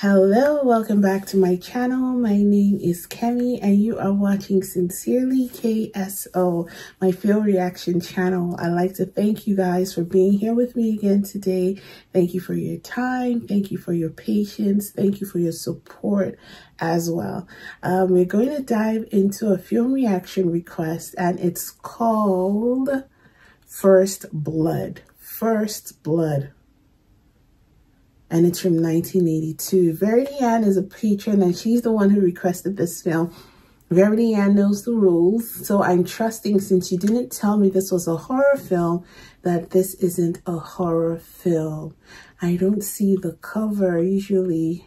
Hello, welcome back to my channel. My name is Kemi and you are watching Sincerely KSO, my film reaction channel. I'd like to thank you guys for being here with me again today. Thank you for your time. Thank you for your patience. Thank you for your support as well. Um, we're going to dive into a film reaction request and it's called First Blood. First Blood and it's from 1982. Verity Ann is a patron and she's the one who requested this film. Verity Ann knows the rules, so I'm trusting since you didn't tell me this was a horror film, that this isn't a horror film. I don't see the cover usually.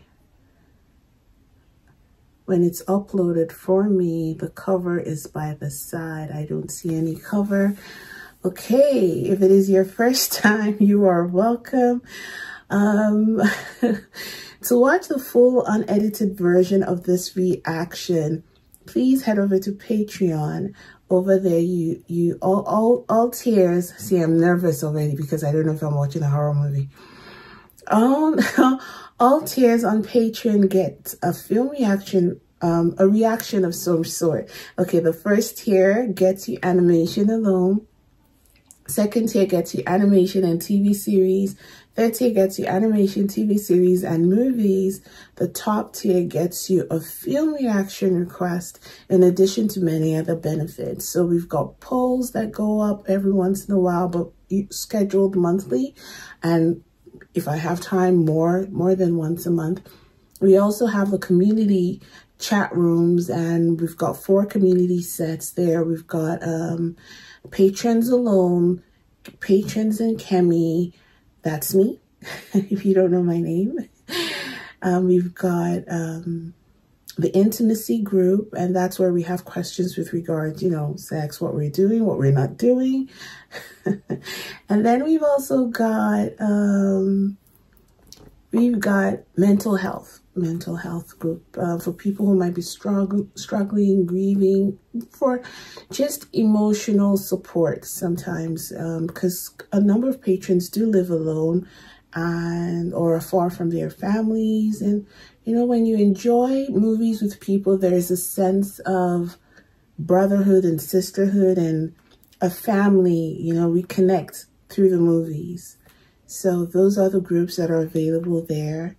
When it's uploaded for me, the cover is by the side. I don't see any cover. Okay, if it is your first time, you are welcome. Um, to watch the full unedited version of this reaction, please head over to Patreon. Over there, you, you, all, all, all tears. See, I'm nervous already because I don't know if I'm watching a horror movie. Um, all tears on Patreon get a film reaction um, a reaction of some sort. Okay, the first tier gets you animation alone. Second tier gets you animation and TV series. Third gets you animation, TV series, and movies. The top tier gets you a film reaction request in addition to many other benefits. So we've got polls that go up every once in a while, but scheduled monthly. And if I have time, more, more than once a month. We also have the community chat rooms and we've got four community sets there. We've got um, patrons alone, patrons and Kemi. That's me, if you don't know my name. Um, we've got um, the intimacy group, and that's where we have questions with regard, you know, sex, what we're doing, what we're not doing. and then we've also got, um, we've got mental health mental health group uh, for people who might be strugg struggling, grieving, for just emotional support sometimes because um, a number of patrons do live alone and or are far from their families. And, you know, when you enjoy movies with people, there's a sense of brotherhood and sisterhood and a family, you know, we connect through the movies. So those are the groups that are available there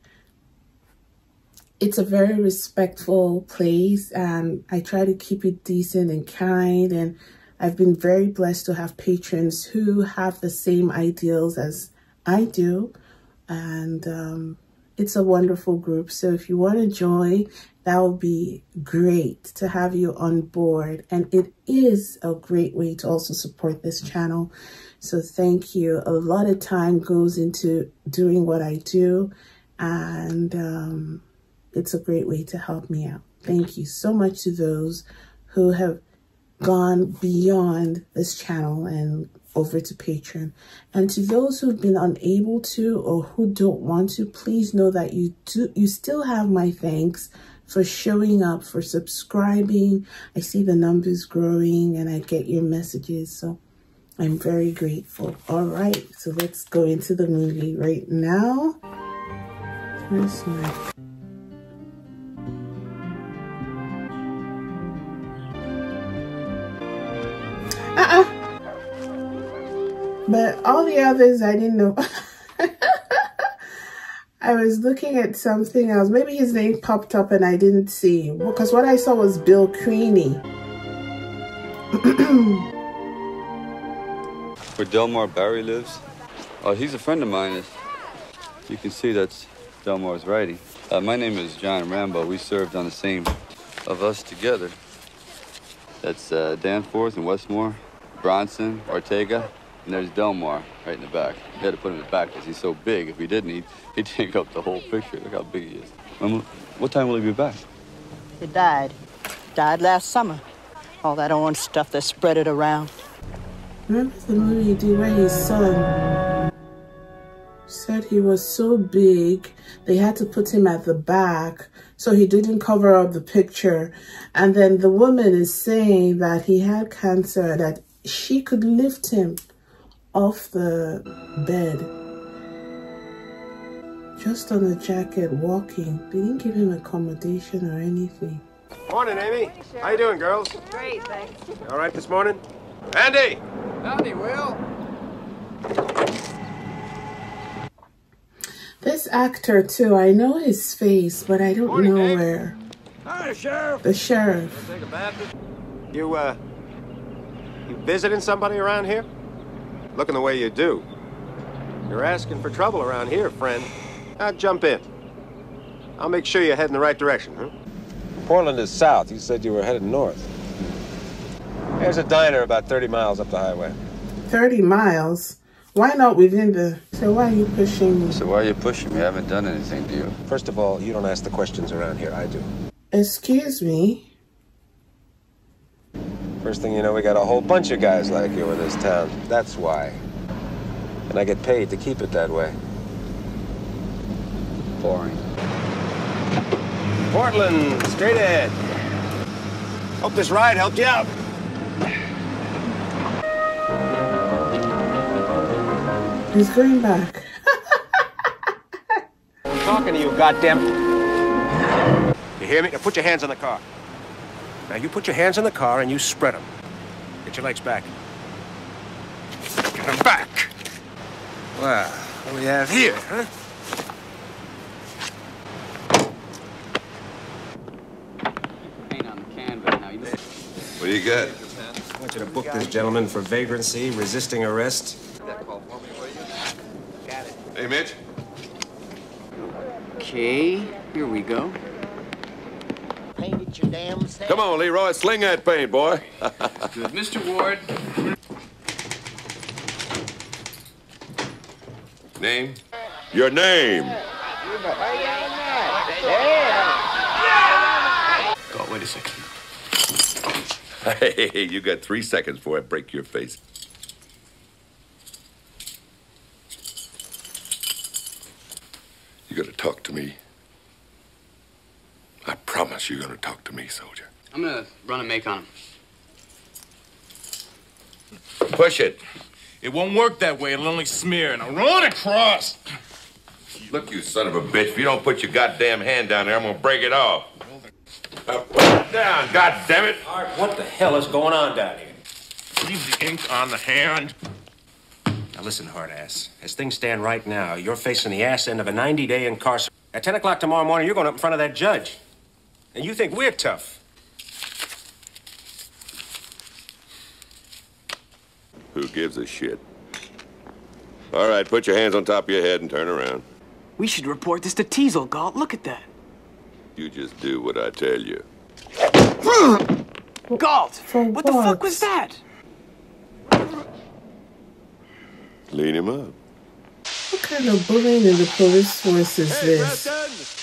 it's a very respectful place. And I try to keep it decent and kind and I've been very blessed to have patrons who have the same ideals as I do. And um, it's a wonderful group. So if you want to join that would be great to have you on board. And it is a great way to also support this channel. So thank you. A lot of time goes into doing what I do. And um, it's a great way to help me out. Thank you so much to those who have gone beyond this channel and over to Patreon. And to those who've been unable to or who don't want to, please know that you do you still have my thanks for showing up, for subscribing. I see the numbers growing and I get your messages. So I'm very grateful. All right, so let's go into the movie right now. Where's my But all the others, I didn't know. I was looking at something else. Maybe his name popped up and I didn't see. Because what I saw was Bill Creaney. Where Delmar Berry lives? Oh, he's a friend of mine. You can see that's Delmar's writing. Uh, my name is John Rambo. We served on the same of us together. That's uh, Danforth and Westmore, Bronson, Ortega. And there's Delmar right in the back. We had to put him in the back because he's so big. If we didn't, he'd, he'd take up the whole picture. Look how big he is. what time will he be back? He died. Died last summer. All that orange stuff that spread it around. Remember the movie did where his son said he was so big they had to put him at the back so he didn't cover up the picture and then the woman is saying that he had cancer that she could lift him off the bed. just on a jacket walking. They didn't give him accommodation or anything. Morning, Amy. How you doing, girls? Great, thanks. All right this morning? Andy! Howdy, Will. This actor too, I know his face, but I don't Morning, know Hank. where. Hi, Sheriff. The sheriff. Take a bath. You, uh, you visiting somebody around here? Looking the way you do. You're asking for trouble around here, friend. Now jump in. I'll make sure you head in the right direction, huh? Portland is south. You said you were headed north. There's a diner about 30 miles up the highway. 30 miles. Why not within the... So why are you pushing me? So why are you pushing me? I haven't done anything to you. First of all, you don't ask the questions around here. I do. Excuse me. First thing you know, we got a whole bunch of guys like you in this town. That's why. And I get paid to keep it that way. Boring. Portland, straight ahead. Hope this ride helped you out. He's going back. I'm talking to you, goddamn. You hear me? Now put your hands on the car. Now you put your hands in the car and you spread them. Get your legs back. Get them back. Well, what do we have here, huh? Paint on the canvas now. What do you got? I want you to book this gentleman for vagrancy, resisting arrest. Hey, Mitch. Okay, here we go. Painted your damn self. Come on, Leroy, sling that paint, boy. Good. Mr. Ward, Name? Your name. oh, wait a second. Hey, you got three seconds before I break your face. You gotta talk to me. I promise you're gonna talk to me, soldier. I'm gonna run a make on him. Push it. It won't work that way. It'll only smear. Now run across. Look, you son of a bitch. If you don't put your goddamn hand down there, I'm gonna break it off. Now put it down, God damn it! Art, what the hell is going on down here? Leave the ink on the hand. Now listen, hard ass. As things stand right now, you're facing the ass end of a 90-day incarceration. At 10 o'clock tomorrow morning, you're going up in front of that judge. And you think we're tough. Who gives a shit? All right, put your hands on top of your head and turn around. We should report this to Teasle, Galt. Look at that. You just do what I tell you. Galt! For what the fuck was that? Clean him up. What kind of bullying in the police force is this?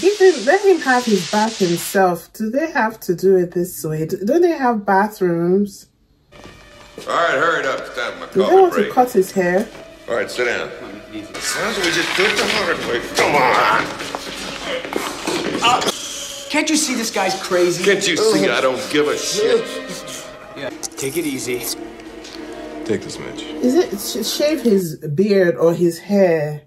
Give him, let him have his bath himself. Do they have to do it this way? Do- Don't they have bathrooms? All right, hurry it up. It's time for my Do they coffee want to cut his hair? All right, sit down. Sounds like we just did the hard way. Come on! Uh, can't you see this guy's crazy? Can't you see I don't give a shit? Yeah, take it easy. Take this, Mitch. Is it sh- shave his beard or his hair?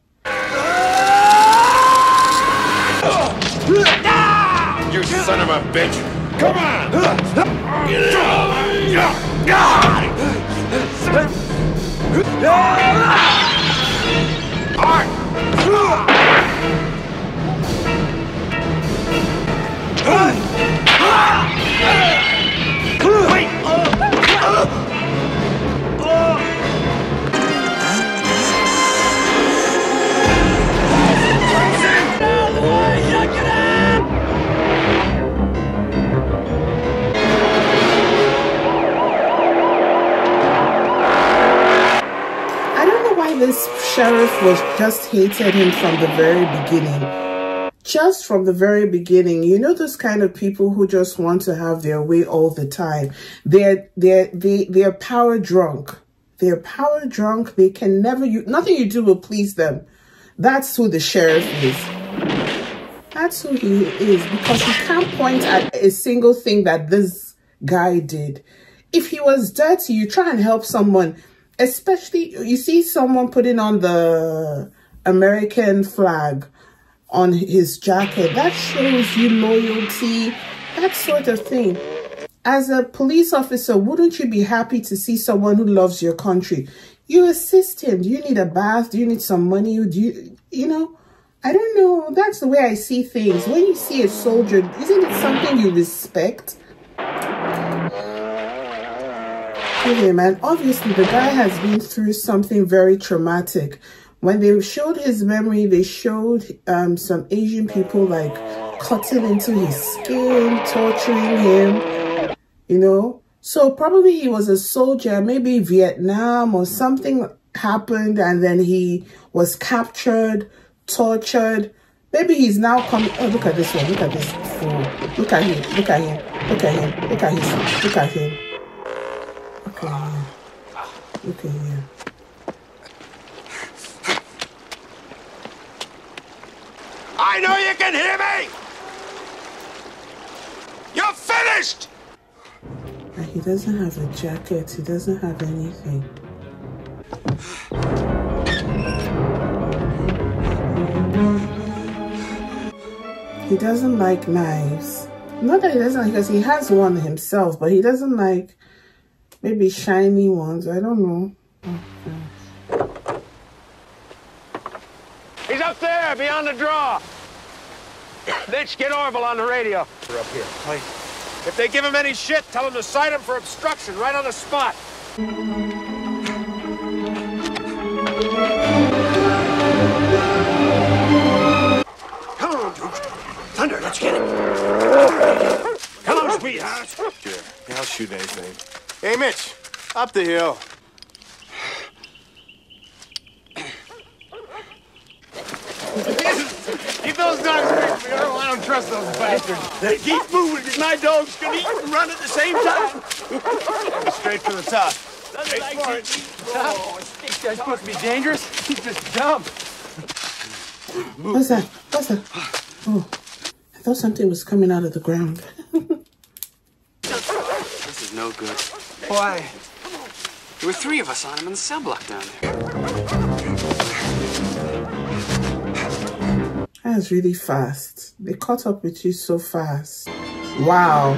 You son of a bitch! Come on! I this sheriff was just hated him from the very beginning. Just from the very beginning, you know those kind of people who just want to have their way all the time. They're they're they they're power drunk. They're power drunk. They can never you nothing you do will please them. That's who the sheriff is. That's who he is because he can't point at a single thing that this guy did. If he was dirty, you try and help someone. Especially you see someone putting on the American flag on his jacket. That shows you loyalty, that sort of thing. As a police officer, wouldn't you be happy to see someone who loves your country? You assist him. Do you need a bath? Do you need some money? Do you, you know, I don't know. That's the way I see things. When you see a soldier, isn't it something you respect? Okay, man. Obviously, the guy has been through something very traumatic. When they showed his memory, they showed um, some Asian people like cutting into his skin, torturing him, you know. So probably he was a soldier, maybe Vietnam or something happened and then he was captured, tortured. Maybe he's now coming. Oh, look at this one. Look at this fool. Look at him. Look at him. Look at him. Look at his. Look at him. Look at him. Look at him. I know you can hear me! You're finished! He doesn't have a jacket. He doesn't have anything. He doesn't like knives. Not that he doesn't like, because he has one himself, but he doesn't like maybe shiny ones. I don't know. He's up there, beyond the draw. Ditch, get Orval on the radio. We're up here. Hi. If they give him any shit, tell him to cite him for obstruction right on the spot. Come on, Duke. Thunder, let's get him. Come on, sweetheart. Yeah, I'll shoot anything. Hey, Mitch, up the hill. Keep those dogs away from me, Earl. I don't trust those bastards. They keep moving because my dogs can eat and run at the same time. Straight to the top. Wait for it. Oh, this guy's supposed to be dangerous. He's just dumb. What's that? What's that? Oh, I thought something was coming out of the ground. This is no good. Why? There were three of us on him in the cell block down there. That's really fast. They caught up with you so fast. Wow.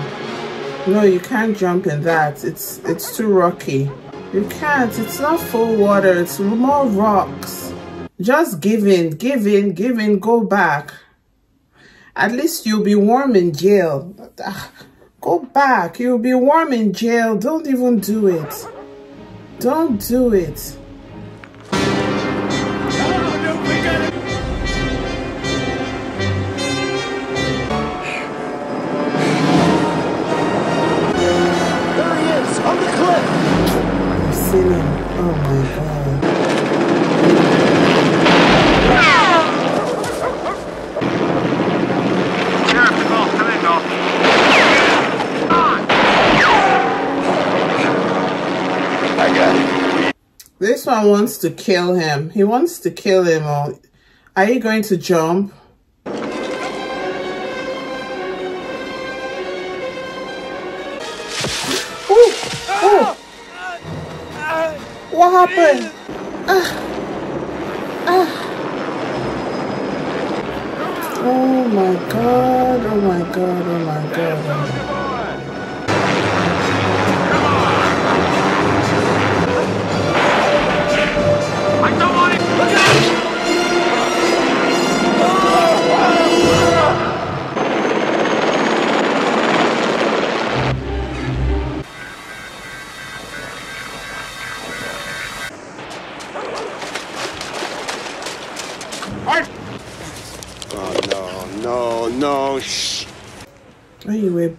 No, you can't jump in that. It's it's too rocky. You can't. It's not full water. It's more rocks. Just give in, give in, give in, go back. At least you'll be warm in jail. Ah, Go back. You'll be warm in jail. Don't even do it. Don't do it. One wants to kill him. He wants to kill him. Or are you going to jump? Ooh, ooh. What happened? Ah. Ah. Oh my god, oh my god, oh my god. Oh my god.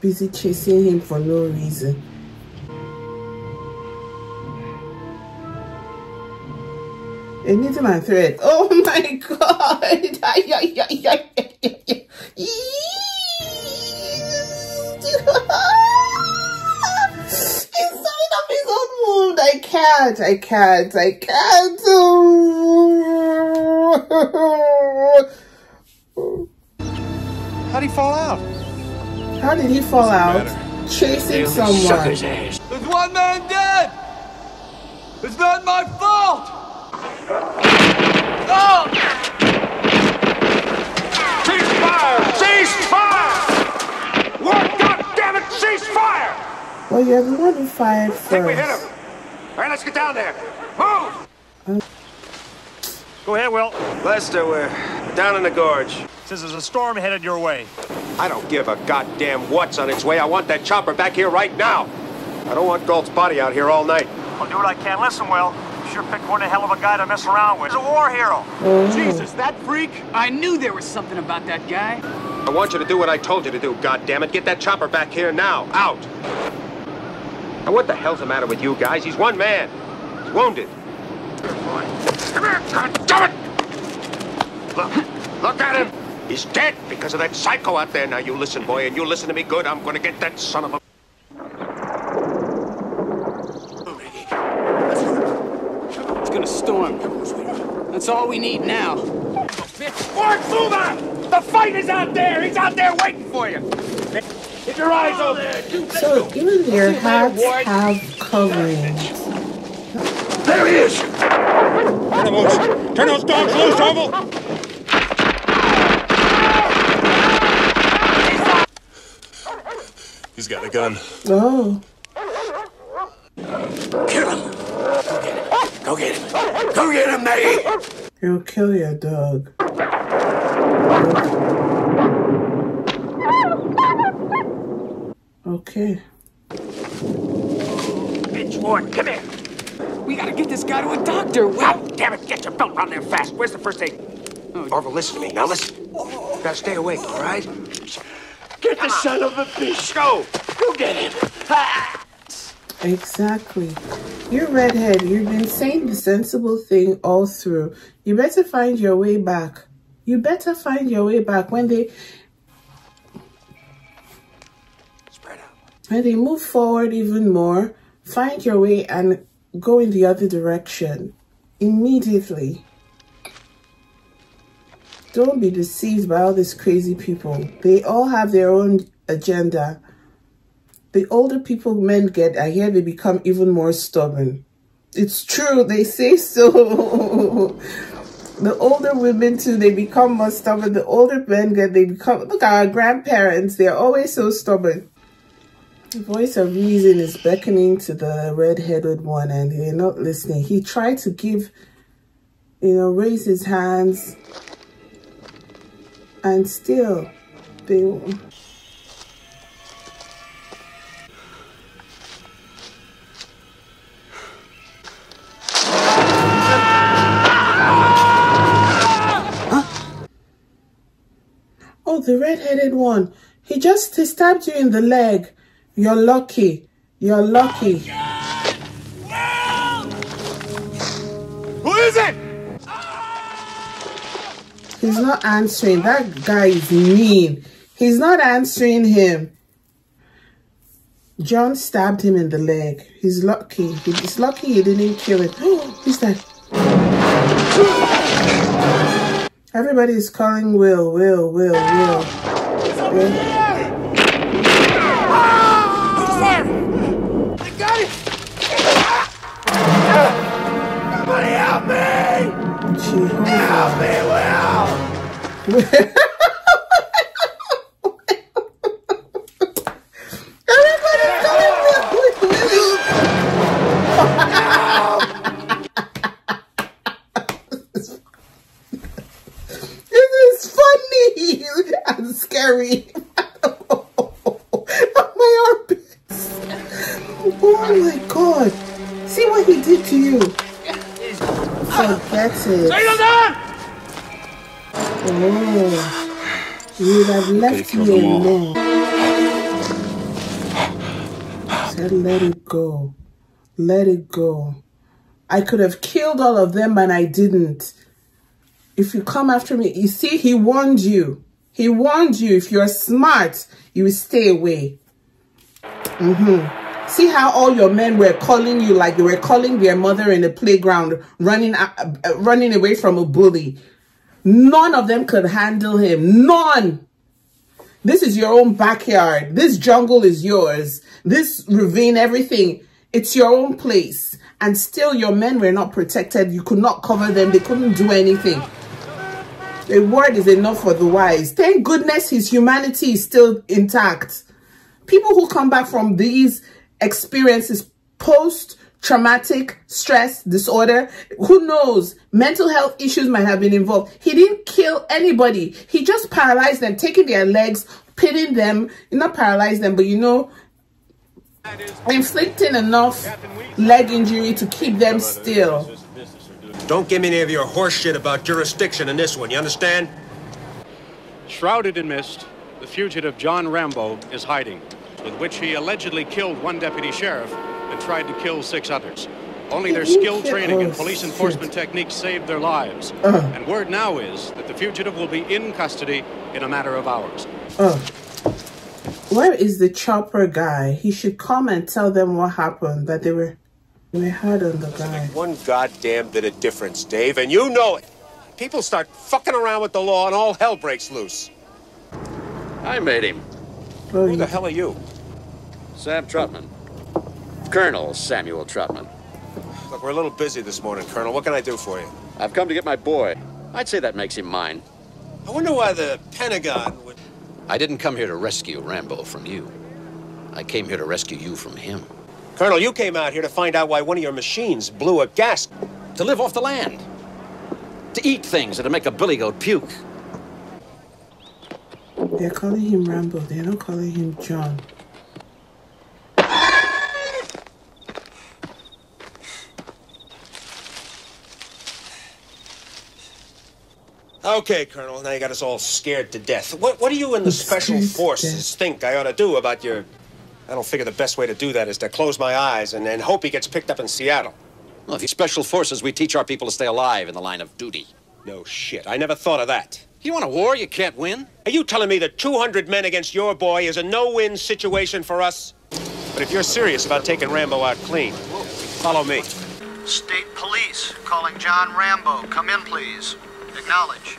Busy chasing him for no reason. Anything my thread. Oh my god! His own wound. I can't. I can't. I can't. How'd he fall out? How did he fall out? matter. Chasing Suck his someone. ass. There's one man dead! It's not my fault! Oh! Cease fire! Cease fire! Lord God damn it! Cease fire! Well, you're the one who fired I think we hit him. All right, let's get down there. Move! Go ahead, Will. Lester, we're down in the gorge. Says there's a storm headed your way. I don't give a goddamn what's on its way. I want that chopper back here right now. I don't want Galt's body out here all night. I'll do what I can. Listen, Will. Sure picked one hell of a guy to mess around with. He's a war hero. Mm-hmm. Jesus, that freak. I knew there was something about that guy. I want you to do what I told you to do, goddammit. Get that chopper back here now. Out. Now, what the hell's the matter with you guys? He's one man. He's wounded. Come here, goddammit! Look, look at him. He's dead because of that psycho out there. Now, you listen, boy, and you listen to me good. I'm going to get that son of a... It's gonna storm. That's all we need now. Mark, move on! The fight is out there! He's out there waiting for you! Keep your eyes open! So even their hats have coverings. There he is! Turn! Turn those dogs loose, Orval! He's got a gun. Oh, Kill him! Go get him! Go get him, Maggie! he'll kill your dog. Okay. Bitch, Ward, come here! We gotta get this guy to a doctor. Well, God oh, damn it, get your belt around there fast! Where's the first aid? Orval, listen to me. Now listen. Now stay awake, all right? Get the son of a bitch! Go! Go get him! Exactly. You're redhead. You've been saying the sensible thing all through. You better find your way back. You better find your way back when they Spread out. when they move forward even more. Find your way and go in the other direction immediately. Don't be deceived by all these crazy people. They all have their own agenda. The older people men get, I hear they become even more stubborn. It's true, they say so. the older women too, they become more stubborn. The older men get, they become, look at our grandparents, they're always so stubborn. The voice of reason is beckoning to the red-headed one and they're not listening. He tried to give, you know, raise his hands and still they Oh, the red-headed one. He just he stabbed you in the leg. You're lucky. You're lucky. He's not answering. That guy is mean. He's not answering him. John stabbed him in the leg. He's lucky. He's lucky he didn't kill it. Who's that? Everybody is calling Will, Will, Will, Will. Will. I got it! Somebody help me! Help me, Will! Scary. my armpits. Oh my god. See what he did to you. Forget it. Oh. You have left me alone. Said let it go. Let it go. I could have killed all of them and I didn't. If you come after me, you see, he warned you. He warned you. If you're smart, you will stay away. Mm-hmm. See how all your men were calling you like they were calling their mother in the playground, running, uh, running away from a bully. None of them could handle him. None. This is your own backyard. This jungle is yours. This ravine, everything it's your own place and still your men were not protected. You could not cover them. They couldn't do anything. A word is enough for the wise. Thank goodness his humanity is still intact. People who come back from these experiences post traumatic stress disorder. Who knows? Mental health issues might have been involved. He didn't kill anybody. He just paralyzed them taking their legs pinning them. Not paralyze them but you know inflicting enough leg injury to keep them still. Don't give me any of your horseshit about jurisdiction in this one you understand? Shrouded in mist the fugitive john rambo is hiding with which he allegedly killed one deputy sheriff and tried to kill six others. Only their skill training and police enforcement techniques saved their lives. Uh. And word now is that the fugitive will be in custody in a matter of hours. Uh. Where is the chopper guy? He should come and tell them what happened, that they were, they were hard on the guy. One goddamn bit of difference, Dave, and you know it. People start fucking around with the law and all hell breaks loose. I made him. Oh, Who the hell are you? Sam Trautman. Colonel Samuel Trautman. Look, we're a little busy this morning, Colonel. What can I do for you? I've come to get my boy. I'd say that makes him mine. I wonder why the Pentagon would... I didn't come here to rescue Rambo from you. I came here to rescue you from him. Colonel, you came out here to find out why one of your machines blew a gas... To live off the land. To eat things and to make a billy goat puke. They're calling him Rambo. They're not calling him John. Okay, Colonel, now you got us all scared to death. What, what do you and the Special Forces think I ought to do about your... I don't figure the best way to do that is to close my eyes and then hope he gets picked up in Seattle. Well, if he's Special Forces, we teach our people to stay alive in the line of duty. No shit, I never thought of that. You want a war you can't win? Are you telling me that 200 men against your boy is a no-win situation for us? But if you're serious about taking Rambo out clean, follow me. State Police calling John Rambo. Come in, please. Acknowledge.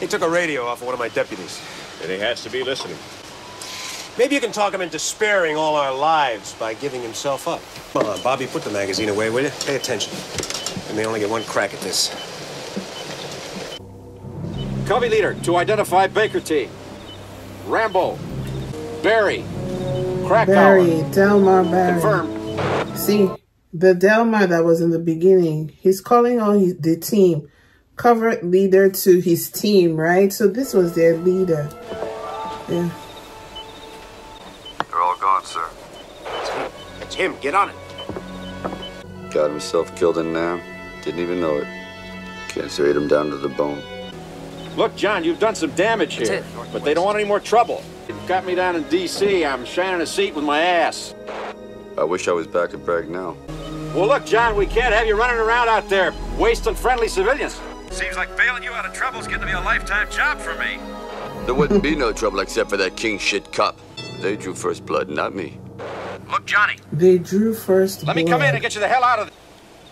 He took a radio off of one of my deputies. And he has to be listening. Maybe you can talk him into sparing all our lives by giving himself up. Come on, uh, Bobby, put the magazine away, will you? Pay attention. We may only get one crack at this. Covey leader to identify Baker T. Rambo. Berry. Krakauer. Berry, Delmar Berry. Confirmed. See, the Delmar that was in the beginning, he's calling on the team. Covert leader to his team, right? So this was their leader. Yeah. They're all gone, sir. It's him. Get on it. Got himself killed in now. Didn't even know it. Cancer ate him down to the bone. Look, John, you've done some damage here, but they don't want any more trouble. You've got me down in D.C. I'm shining a seat with my ass. I wish I was back at Bagnell. Well, look, John, we can't have you running around out there wasting friendly civilians. Seems like bailing you out of trouble's getting to be a lifetime job for me. There wouldn't be no trouble except for that king shit cop. They drew first blood, not me. Look, Johnny. They drew first Let me come in and get you the hell out of the...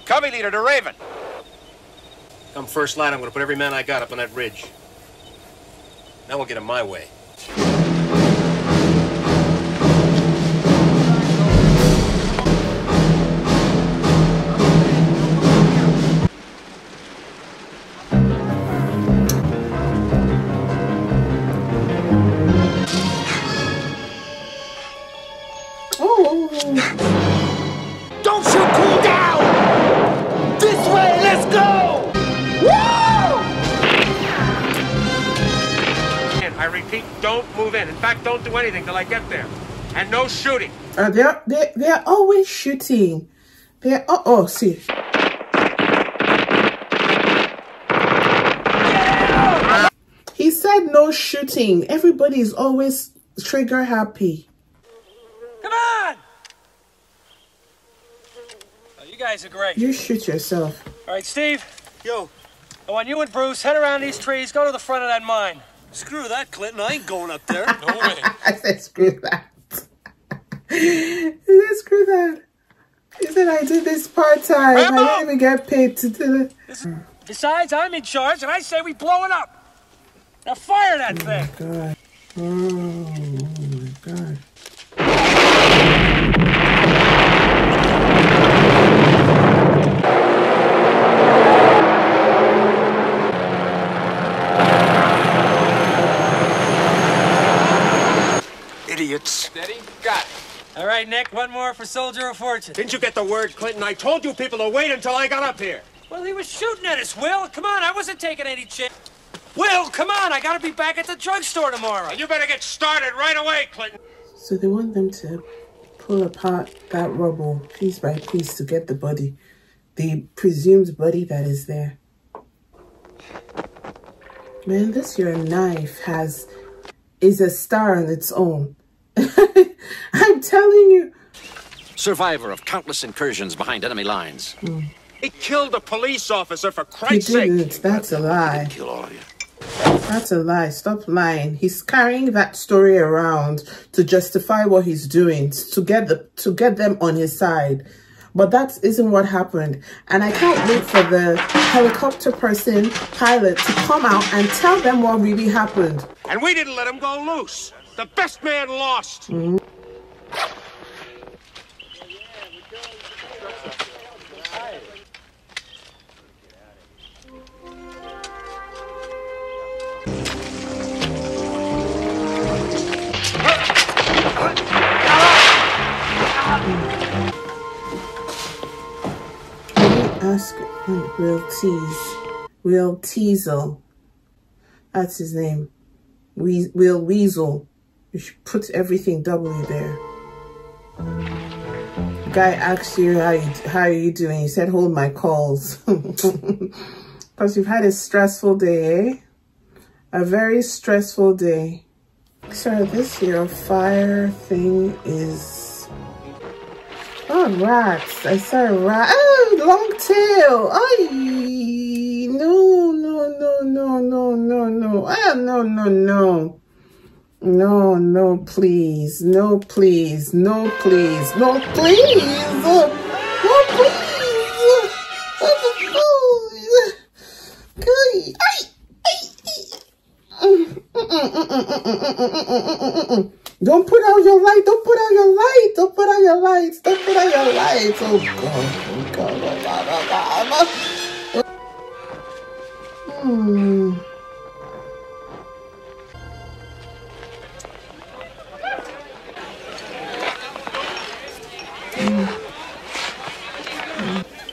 Covey leader to Raven. Come first line, I'm gonna put every man I got up on that ridge. Now we'll get him my way. Repeat, don't move in. In fact, don't do anything till I get there. And no shooting. Uh, they're, they they're always shooting. They're, oh, oh, see. He said no shooting. Everybody is always trigger happy. Come on! Oh, you guys are great. You shoot yourself. All right, Steve. Yo. I want you and Bruce head around these trees. Go to the front of that mine. Screw that, Clinton. I ain't going up there. no way. I said screw that. he said screw that. He said I did this part time. I didn't even get paid to do it. Besides, I'm in charge, and I say we blow it up. Now fire that oh thing. My God. Oh my god. Nick. One more for Soldier of Fortune. Didn't you get the word, Clinton? I told you people to wait until I got up here. Well, he was shooting at us, Will. Come on, I wasn't taking any chance. Will, come on. I gotta be back at the drugstore tomorrow. You better get started right away, Clinton. So they want them to pull apart that rubble piece by piece to get the body, the presumed body that is there. Man, this your knife has is a star on its own. I'm telling you. Survivor of countless incursions behind enemy lines. Mm. He killed a police officer for He Christ's sake. didn't. That's a lie. Kill all of you. That's a lie. Stop lying. He's carrying that story around to justify what he's doing, to get the to get them on his side. But that isn't what happened. And I can't wait for the helicopter person, pilot, to come out and tell them what really happened. And we didn't let him go loose. The best man lost. Mm. ask Will Tease. Will Teasle. That's his name. We Will Weasel. You should put everything doubly there. Guy asked you how you how are you doing. You said hold my calls. Because you've had a stressful day, eh? A very stressful day. So this year fire thing is Oh, rats. I saw a rat. Oh, long tail. Ay, no, no, no, no, no, no, no. Ah, no, no, no. No, no, please. No, please. No, please. No, please. No, please. Don't put out your light. Don't put out your light. Don't put out your lights. Don't put out your lights. Oh God. Oh God. Oh God. Oh God. Hmm.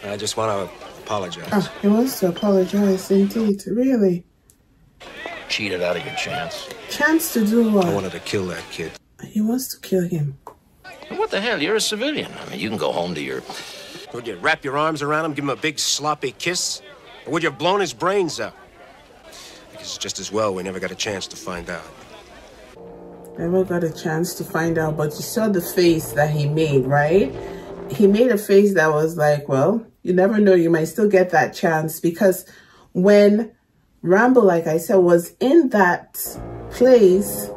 I just want to apologize. Oh, he wants to apologize indeed. Really. Cheated out of your chance. Chance to do what? I wanted to kill that kid. He wants to kill him. What the hell? You're a civilian. I mean, you can go home to your. Would you wrap your arms around him, give him a big sloppy kiss? Or would you have blown his brains out? I guess it's just as well we never got a chance to find out. Never got a chance to find out, but you saw the face that he made, right? He made a face that was like, well, you never know, you might still get that chance because when Rambo, like I said, was in that place,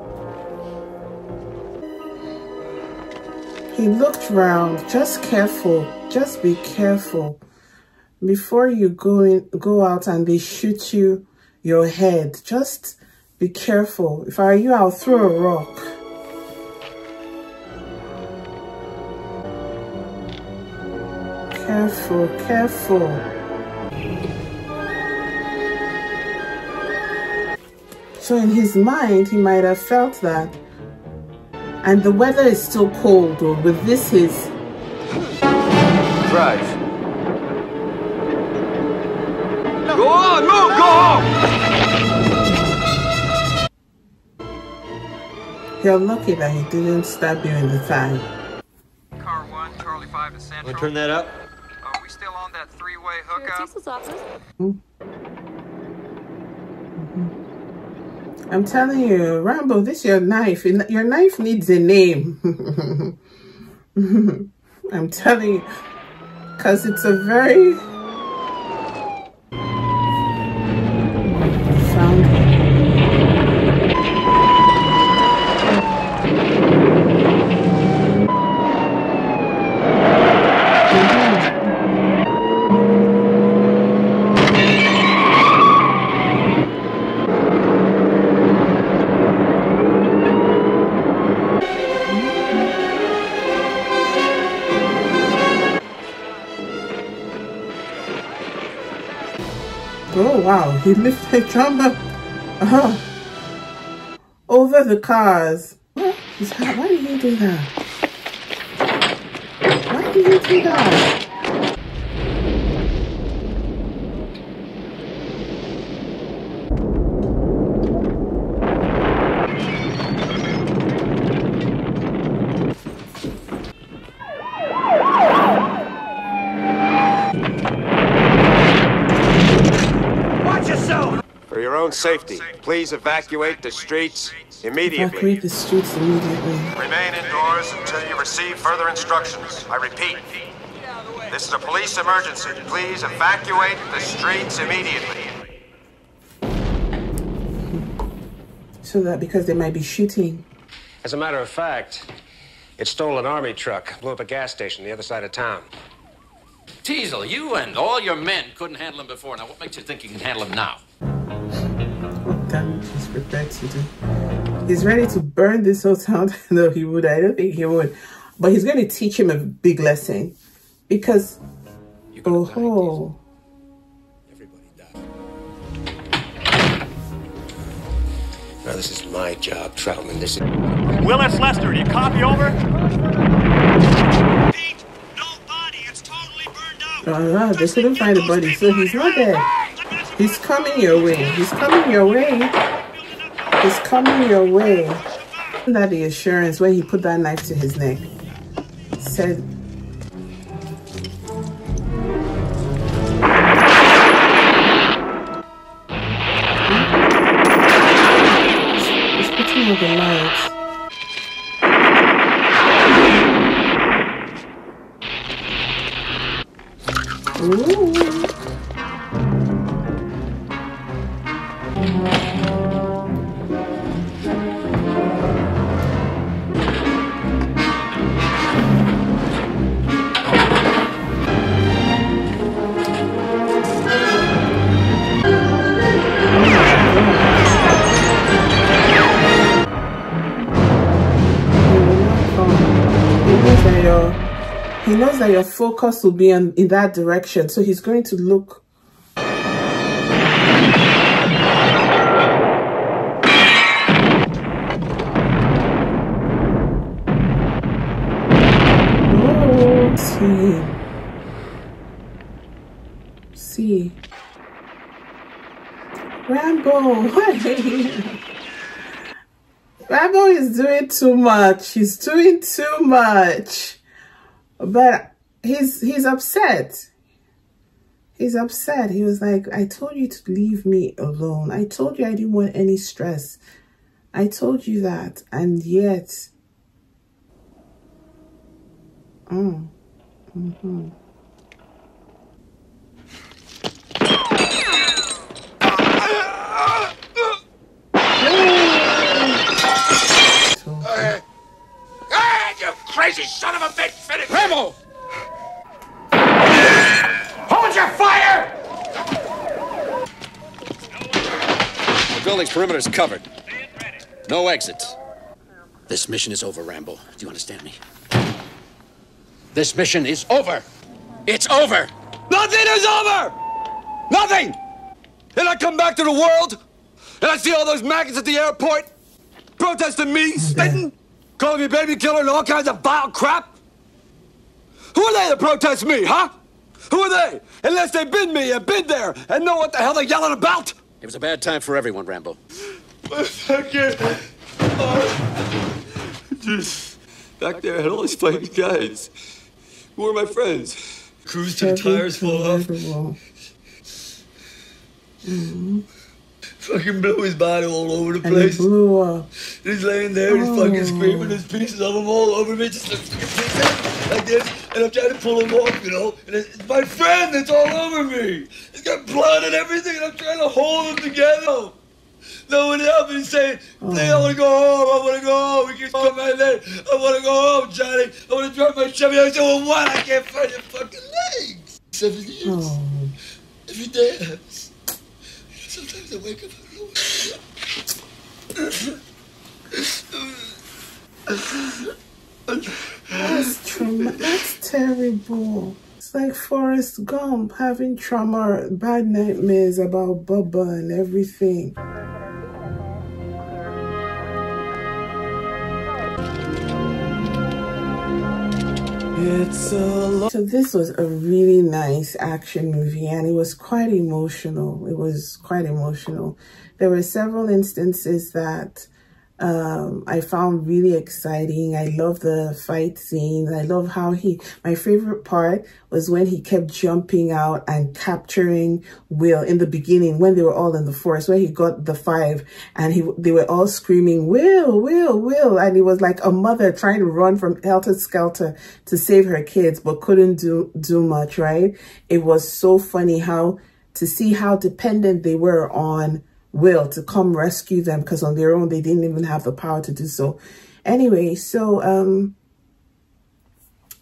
he looked round, just careful, just be careful. Before you go in, go out and they shoot you, your head, just be careful. If I were you, I'll throw a rock. Careful, careful. So in his mind, he might have felt that. And the weather is still cold, though, with this his... Drive. Go on, move, go on! You're lucky that he didn't stab you in the thigh. Car 1, Charlie 5 to Central. Want to turn that up? Are we still on that three-way hookup? I'm telling you, Rambo, this your knife. Your knife needs a name. I'm telling you, because it's a very He missed the jumper uh, huh. over the cars. What is that? Why did he do that? Why did he do that? Safety, please evacuate the streets immediately. Evacuate the streets immediately. Remain indoors until you receive further instructions. I repeat, this is a police emergency. Please evacuate the streets immediately. So that because they might be shooting. As a matter of fact, it stole an army truck, blew up a gas station the other side of town. Teasle, you and all your men couldn't handle him before. Now, what makes you think you can handle him now? What that he's prepared to do. He's ready to burn this whole town. no, he would. I don't think he would. But he's going to teach him a big lesson. Because, oh, oh. Now, this is my job, Trautman. This is. Willis Lester, do you copy over? Oh, uh, wow, they couldn't find a body, so he's not dead. He's coming your way. He's coming your way. He's coming your way. That the assurance when he put that knife to his neck said, hmm? lights. Ooh. Knows that your focus will be in, in that direction, so he's going to look. See. See. Rambo. Rambo is doing too much. He's doing too much. But he's he's upset. He's upset. He was like, I told you to leave me alone. I told you I didn't want any stress. I told you that. And yet. Mm. Mm-hmm. Crazy son of a bitch! Finish it! Rambo! Hold your fire! The building's perimeter is covered. No exits. This mission is over, Rambo. Do you understand me? This mission is over. It's over. Nothing is over! Nothing! And I come back to the world, and I see all those maggots at the airport protesting me, spitting, calling me baby killer and all kinds of vile crap. Who are they to protest me, huh? Who are they? Unless they've been me and been there and know what the hell they're yelling about. It was a bad time for everyone, Rambo. Back there, uh, just back there, I had all these fighting guys. Who were my friends? Cruise to the tires fall off. Mm-hmm. Fucking blew his body all over the And he place. blew up. He's laying there, he's Oh. fucking screaming, there's pieces of him all over me, just like, like this, and I'm trying to pull him off, you know, and it's, it's my friend that's all over me. He's got blood and everything, and I'm trying to hold him together. No one helping. He's saying, "Hey, I want to go home. I want to go home. He keeps coming right there. I want to go home, Johnny. I want to drive my Chevy. I said, well, what? I can't find your fucking legs. Seven years. Oh. Every day. Sometimes I wake up. That's trauma. That's terrible. It's like Forrest Gump having trauma, bad nightmares about Bubba and everything. So this was a really nice action movie and it was quite emotional. It was quite emotional. There were several instances that um, I found really exciting. I love the fight scenes. I love how he, my favorite part was when he kept jumping out and capturing Will in the beginning when they were all in the forest, where he got the five and he, they were all screaming, Will, Will, Will. And he was like a mother trying to run from helter skelter to save her kids, but couldn't do, do much, right? It was so funny how, to see how dependent they were on will to come rescue them because on their own they didn't even have the power to do so. Anyway, so um,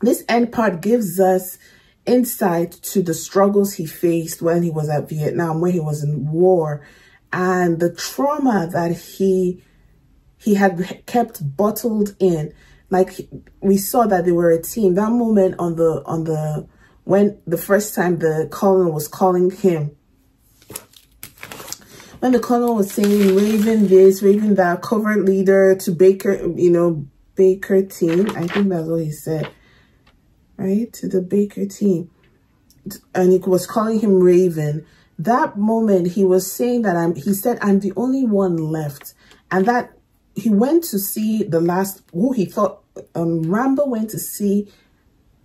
this end part gives us insight to the struggles he faced when he was at Vietnam, when he was in war, and the trauma that he he had kept bottled in. Like we saw that they were a team. That moment on the on the when the first time the colonel was calling him when the colonel was saying Raven this, Raven that, covert leader to Baker, you know, Baker team. I think that's what he said, right? To the Baker team. And he was calling him Raven. That moment, he was saying that I'm, he said, I'm the only one left. And that he went to see the last, who he thought, um, Rambo went to see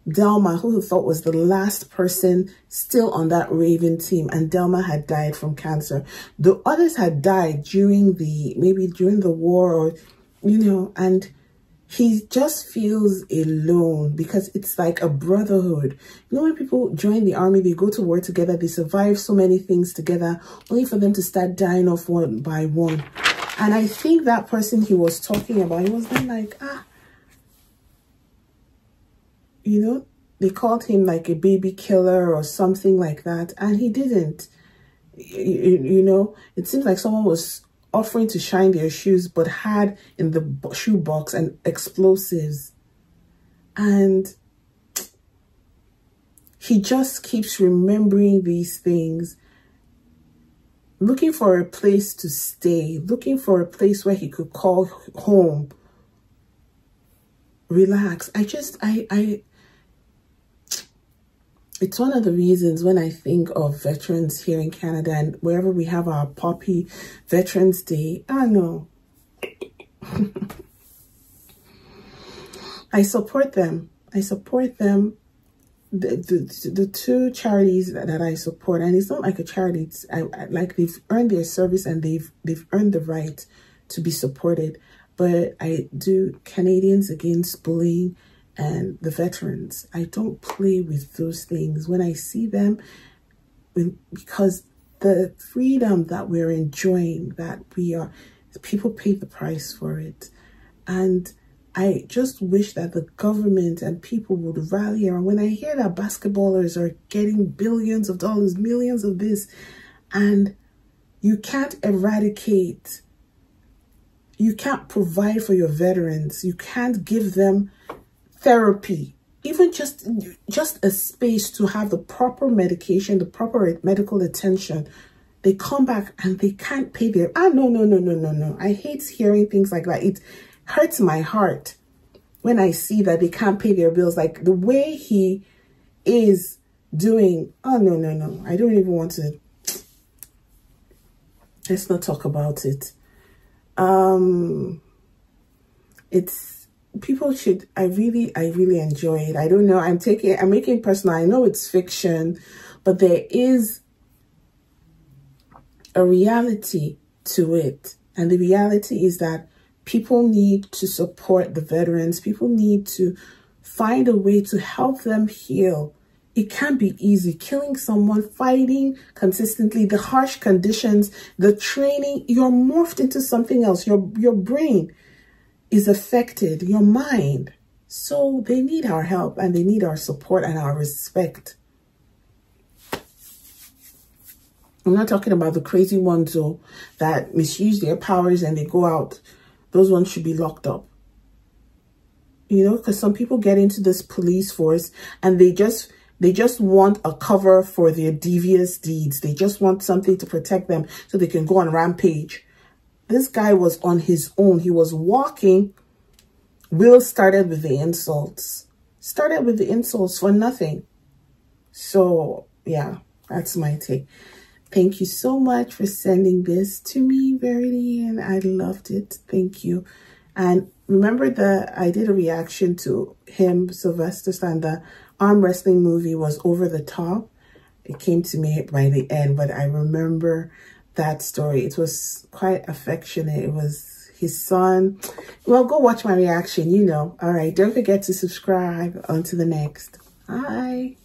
Delmar, who he thought was the last person still on that Raven team, and Delmar had died from cancer. The others had died during the, maybe during the war or, you know, and he just feels alone because it's like a brotherhood. You know, when people join the army, they go to war together, they survive so many things together, only for them to start dying off one by one. And I think that person he was talking about, he was then like, ah, you know, they called him like a baby killer or something like that. And he didn't, you, you know, it seems like someone was offering to shine their shoes, but had in the shoe box and explosives. And he just keeps remembering these things, looking for a place to stay, looking for a place where he could call home, relax. I just, I, I, it's one of the reasons when I think of veterans here in Canada and wherever we have our Poppy Veterans Day, I know. I support them. I support them. The, the, the two charities that, that I support, and it's not like a charity, it's I, I, like they've earned their service and they've they've earned the right to be supported. But I do Canadians Against Bullying and the veterans. I don't play with those things when I see them because the freedom that we're enjoying, that we are, people pay the price for it. And I just wish that the government and people would rally around. When I hear that basketballers are getting billions of dollars, millions of this, and you can't eradicate, you can't provide for your veterans, you can't give them therapy, even just just a space to have the proper medication, the proper medical attention, they come back and they can't pay their, ah, no, no, no, no, no, no. I hate hearing things like that. It hurts my heart when I see that they can't pay their bills. Like the way he is doing, oh, no, no, no. I don't even want to, let's not talk about it. Um, it's, people should i really i really enjoy it. I don't know i'm taking i'm making personal i know it's fiction but there is a reality to it. And the reality is that people need to support the veterans. People need to find a way to help them heal. It can't be easy. Killing someone fighting consistently the harsh conditions the training you're morphed into something else. Your your brain is affected, your mind. So they need our help and they need our support and our respect. I'm not talking about the crazy ones though that misuse their powers and they go out. Those ones should be locked up. You know, because some people get into this police force and they just they just want a cover for their devious deeds. They just want something to protect them so they can go on rampage. This guy was on his own. He was walking. Will started with the insults. started with the insults for nothing. So yeah, that's my take. Thank you so much for sending this to me, Verity, and I loved it. Thank you. And remember that I did a reaction to him, Sylvester Stallone, the arm wrestling movie was over the top. It came to me by the end, but I remember that story. It was quite affectionate. It was his son. Well, go watch my reaction, you know. All right, don't forget to subscribe. On to the next. Bye.